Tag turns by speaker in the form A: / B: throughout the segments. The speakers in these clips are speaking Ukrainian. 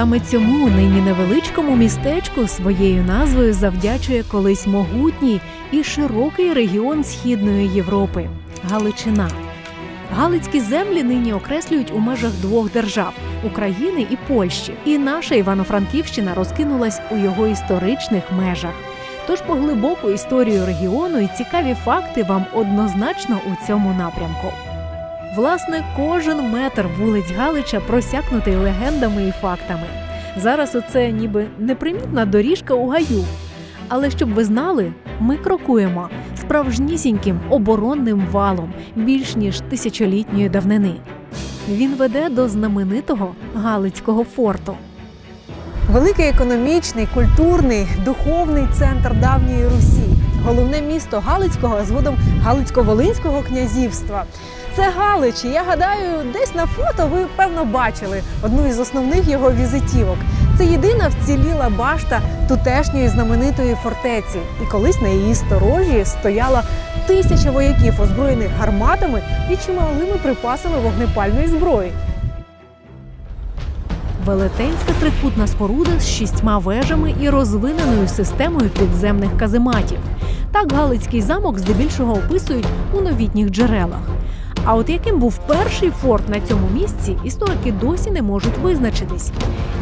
A: Саме цьому нині невеличкому містечку своєю назвою завдячує колись могутній і широкий регіон Східної Європи Галичина. Галицькі землі нині окреслюють у межах двох держав України і Польщі. І наша Івано-Франківщина розкинулась у його історичних межах. Тож по глибоку історію регіону і цікаві факти вам однозначно у цьому напрямку. Власне, кожен метр вулиць Галича просякнутий легендами і фактами. Зараз оце ніби непримітна доріжка у гаю. Але щоб ви знали, ми крокуємо справжнісіньким оборонним валом більш ніж тисячолітньої давнини. Він веде до знаменитого Галицького форту.
B: Великий економічний, культурний, духовний центр давньої Русі, головне місто Галицького, а згодом Галицько-Волинського князівства. Це Галич. Я гадаю, десь на фото ви певно бачили одну із основних його візитівок. Це єдина вціліла башта тутешньої знаменитої фортеці. І колись на її сторожі стояла тисяча вояків, озброєних гарматами і чималими припасами вогнепальної зброї.
A: Велетенська трикутна споруда з шістьма вежами і розвиненою системою підземних казематів. Так Галицький замок здебільшого описують у новітніх джерелах. А от яким був перший форт на цьому місці, історики досі не можуть визначитись.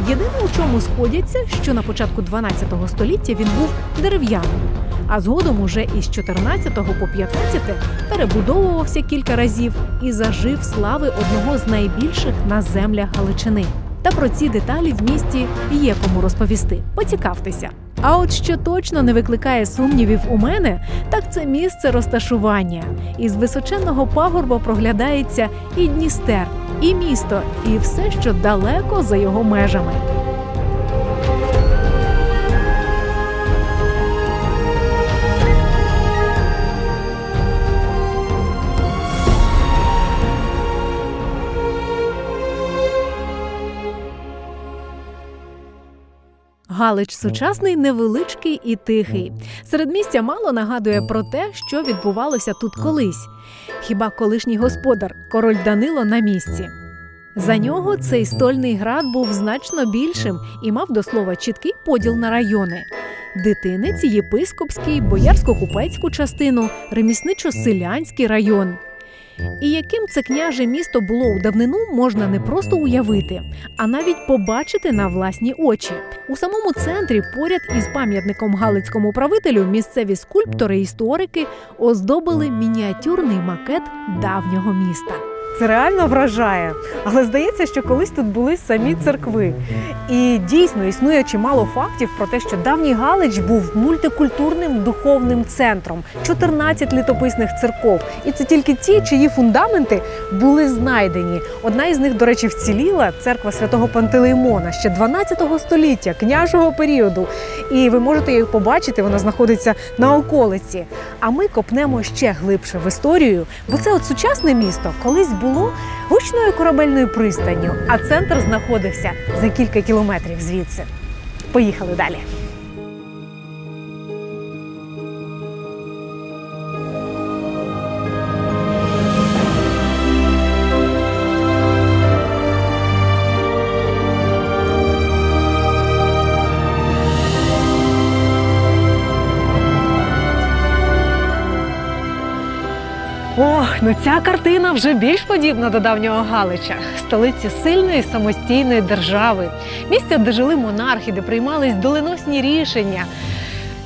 A: Єдине, у чому сходяться, що на початку 12 століття він був дерев'яним, а згодом уже із 14 по 15 перебудовувався кілька разів і зажив слави одного з найбільших на землях Галичини. Та про ці деталі в місті є кому розповісти. Поцікавтеся. А от що точно не викликає сумнівів у мене, так це місце розташування. Із височенного пагорба проглядається і Дністер, і місто, і все, що далеко за його межами. Галич сучасний, невеличкий і тихий. Середмістя мало нагадує про те, що відбувалося тут колись. Хіба колишній господар, король Данило на місці. За нього цей стольний град був значно більшим і мав до слова чіткий поділ на райони: дитинець, єпископський, боярсько-купецьку частину, ремісничо-селянський район. І яким це княже місто було у давнину, можна не просто уявити, а навіть побачити на власні очі. У самому центрі, поряд із пам'ятником Галицькому правителю, місцеві скульптори історики оздобили мініатюрний макет давнього міста.
B: Це реально вражає. Але здається, що колись тут були самі церкви. І дійсно існує чимало фактів про те, що давній Галич був мультикультурним духовним центром, 14 літописних церков. І це тільки ті, чиї фундаменти були знайдені. Одна із них, до речі, вціліла церква святого Пантелеймона ще 12 століття, княжого періоду. І ви можете її побачити, вона знаходиться на околиці. А ми копнемо ще глибше в історію, бо це от сучасне місто колись було гучною корабельною пристанню, а центр знаходився за кілька кілометрів звідси. Поїхали далі. Ну ця картина вже більш подібна до давнього Галича, столиці сильної самостійної держави, місця, де жили монархи, де приймались доленосні рішення.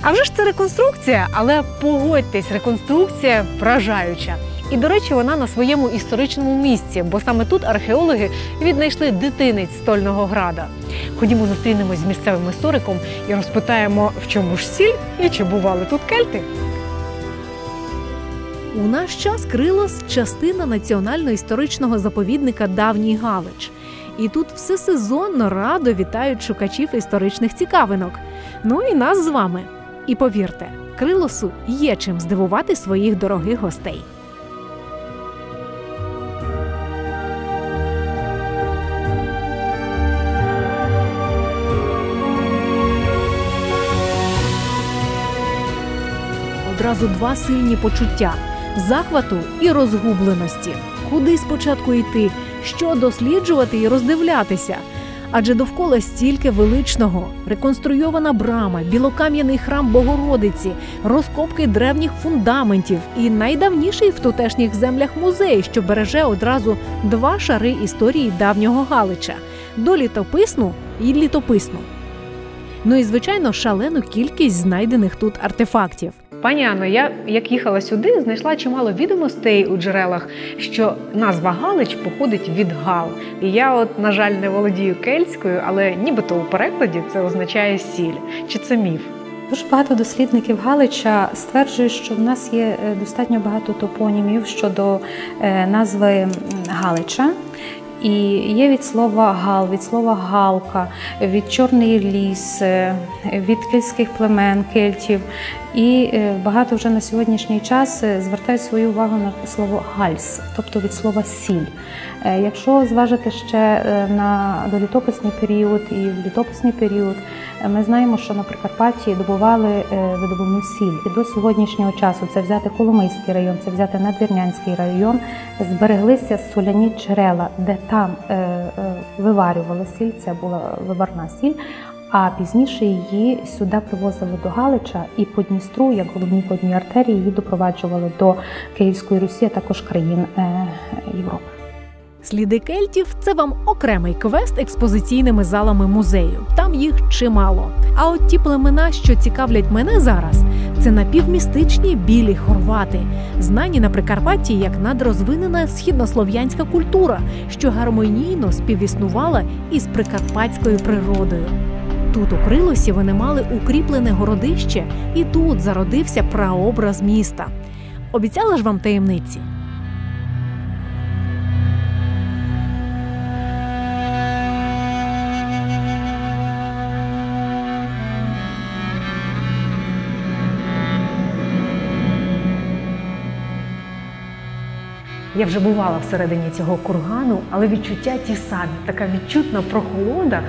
B: А вже ж це реконструкція, але погодьтесь, реконструкція вражаюча. І, до речі, вона на своєму історичному місці, бо саме тут археологи віднайшли дитинець стольного града. Ходімо зустрінемось з місцевим істориком і розпитаємо, в чому ж сіль і чи бували тут кельти.
A: У наш час Крилос частина національно-історичного заповідника Давній Галич. І тут всесезонно радо вітають шукачів історичних цікавинок. Ну і нас з вами. І повірте, Крилосу є чим здивувати своїх дорогих гостей. Одразу два сильні почуття захвату і розгубленості. Куди спочатку йти, що досліджувати і роздивлятися. Адже довкола стільки величного, реконструйована брама, білокам'яний храм Богородиці, розкопки древніх фундаментів і найдавніший в тутешніх землях музей, що береже одразу два шари історії давнього Галича долітописну і літописну. Ну і звичайно, шалену кількість знайдених тут артефактів.
B: Пані Анно, я як їхала сюди, знайшла чимало відомостей у джерелах, що назва Галич походить від Гал. І я, от, на жаль, не володію кельтською, але нібито у перекладі це означає сіль. Чи це міф?
C: Дуже багато дослідників Галича стверджують, що в нас є е, достатньо багато топонімів щодо е, назви Галича. І є від слова гал, від слова галка, від чорний ліс, е, від кельтських племен, кельтів. І е, багато вже на сьогоднішній час е, звертають свою увагу на слово гальс, тобто від слова сіль. Е, Якщо зважити ще на долітописний період і в літописний період, ми знаємо, що на Прикарпатті добували видобувну сіль. І до сьогоднішнього часу це взяти Коломийський район, це взяти Надвірнянський район, збереглися соляні джерела, де там виварювали сіль, це була виварна сіль. А пізніше її сюди привозили до Галича і по Дністру, як головній водній артерії, її допроваджували до Київської Русі, а також країн е, Європи.
A: Сліди кельтів це вам окремий квест експозиційними залами музею. Там їх чимало. А от ті племена, що цікавлять мене зараз, це напівмістичні білі хорвати, знані на Прикарпатті як надрозвинена східнослов'янська культура, що гармонійно співіснувала із прикарпатською природою. Тут у Крилосі вони мали укріплене городище, і тут зародився праобраз міста. Обіцяла ж вам таємниці.
B: Я вже бувала всередині цього кургану, але відчуття ті самі, така відчутна прохолода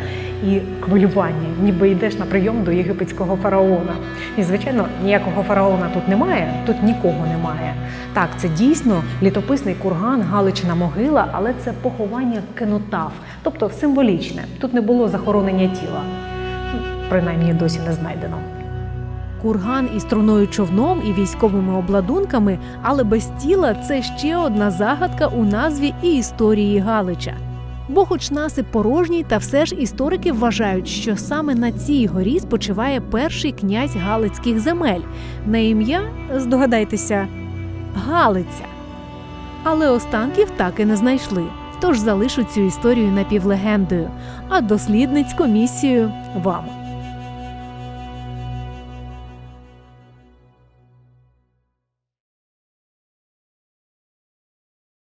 B: і хвилювання, ніби йдеш на прийом до єгипетського фараона. І звичайно, ніякого фараона тут немає, тут нікого немає. Так, це дійсно літописний курган, Галичина могила, але це поховання кенотаф, тобто символічне. Тут не було захоронення тіла. Ну, Принаймні досі не знайдено.
A: Курган із труною човном і військовими обладунками, але без тіла це ще одна загадка у назві і історії Галича. Бо, хоч насип порожній, та все ж історики вважають, що саме на цій горі спочиває перший князь Галицьких земель, на ім'я, здогадайтеся, Галиця. Але останків так і не знайшли. Тож залишу цю історію напівлегендою, а дослідницьку місію вам.